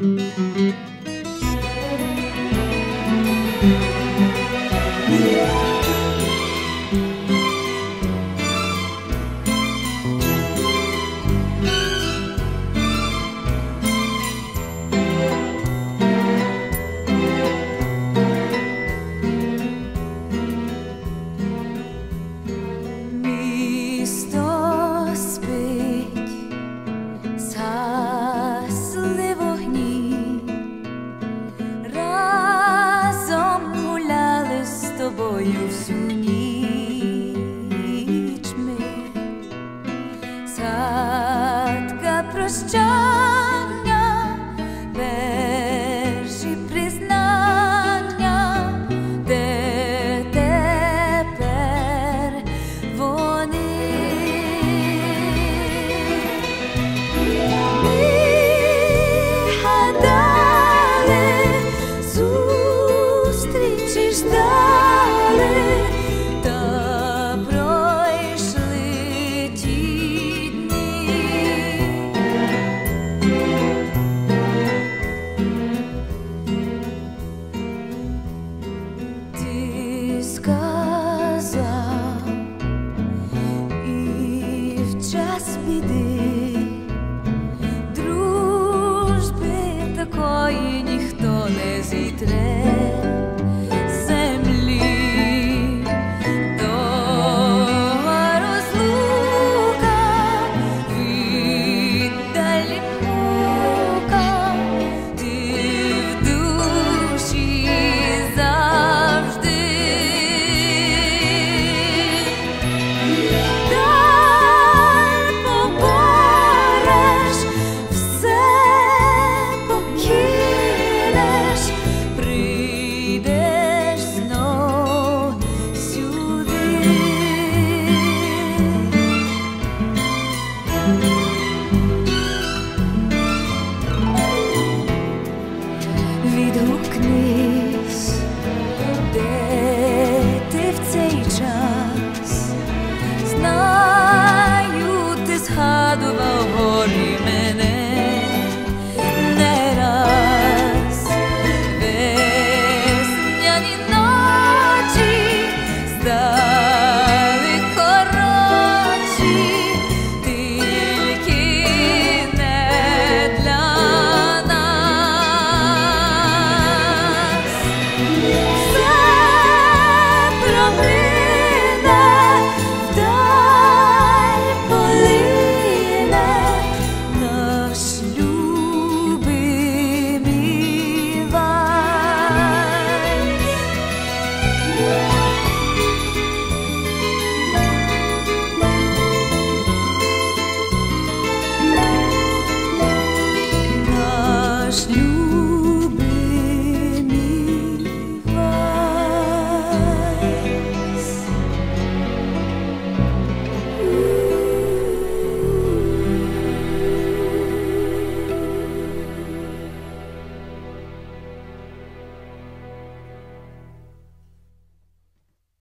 Música just idi